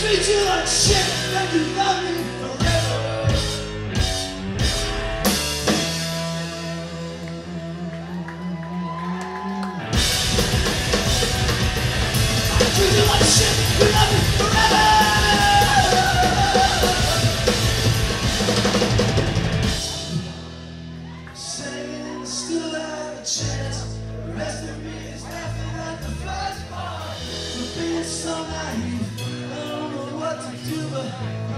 treat you like shit, then you love me forever. I treat you like shit, you love me forever. Still chance. Rest of me to do, but